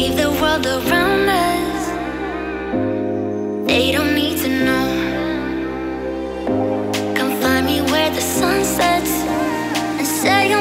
Leave the world around us. They don't need to know. Come find me where the sun sets and say